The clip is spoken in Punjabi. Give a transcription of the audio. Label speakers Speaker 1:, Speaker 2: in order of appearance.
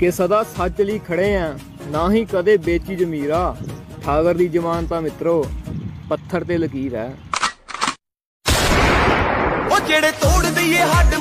Speaker 1: ਕਿ ਸਦਾ ਸੱਚ ਲਈ ਖੜੇ ਆ, ਨਾ ਹੀ ਕਦੇ ਵੇਚੀ ਜ਼ਮੀਰਾ। ਠਾਗਰ ਦੀ ਜ਼ਮਾਨ ਤਾਂ ਮਿੱਤਰੋ, ਪੱਥਰ ਤੇ ਲਕੀਰ ਹੈ।
Speaker 2: ਉਹ ਜਿਹੜੇ ਤੋੜ ਦਈਏ ਹੱਡ